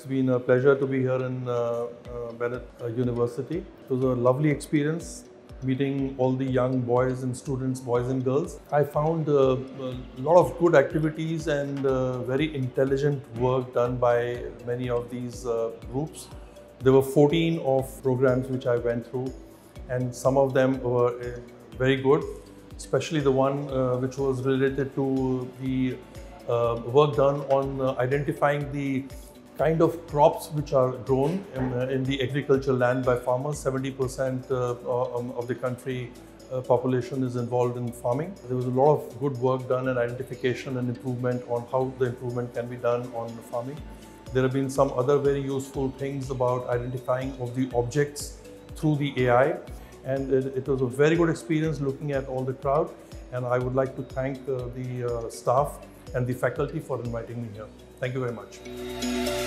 It's been a pleasure to be here in uh, uh, Bennett uh, University. It was a lovely experience meeting all the young boys and students, boys and girls. I found uh, a lot of good activities and uh, very intelligent work done by many of these uh, groups. There were 14 of programs which I went through and some of them were very good, especially the one which was related to the work done on identifying the kind of crops which are grown in, uh, in the agricultural land by farmers. 70% uh, um, of the country uh, population is involved in farming. There was a lot of good work done and identification and improvement on how the improvement can be done on farming. There have been some other very useful things about identifying of the objects through the AI and it, it was a very good experience looking at all the crowd and I would like to thank uh, the uh, staff and the faculty for inviting me here. Thank you very much.